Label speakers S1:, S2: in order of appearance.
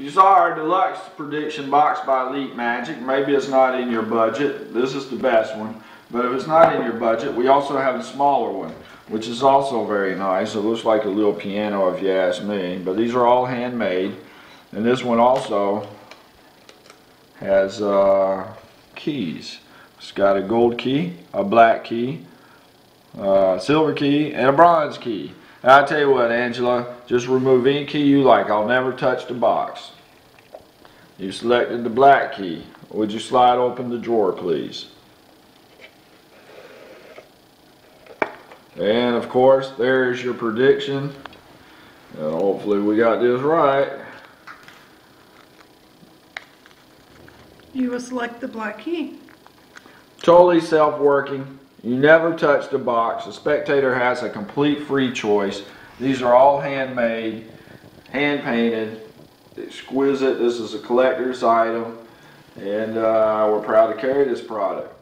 S1: You saw our deluxe prediction box by Elite Magic, maybe it's not in your budget. This is the best one. But if it's not in your budget, we also have a smaller one, which is also very nice. It looks like a little piano if you ask me. But these are all handmade. And this one also has uh, keys. It's got a gold key, a black key, a silver key, and a bronze key. And I tell you what, Angela, just remove any key you like. I'll never touch the box. You selected the black key. Would you slide open the drawer, please? And of course, there's your prediction. And hopefully we got this right.
S2: You will select the black key.
S1: Totally self-working. You never touch the box. The spectator has a complete free choice. These are all handmade, hand painted, exquisite. This is a collector's item, and uh, we're proud to carry this product.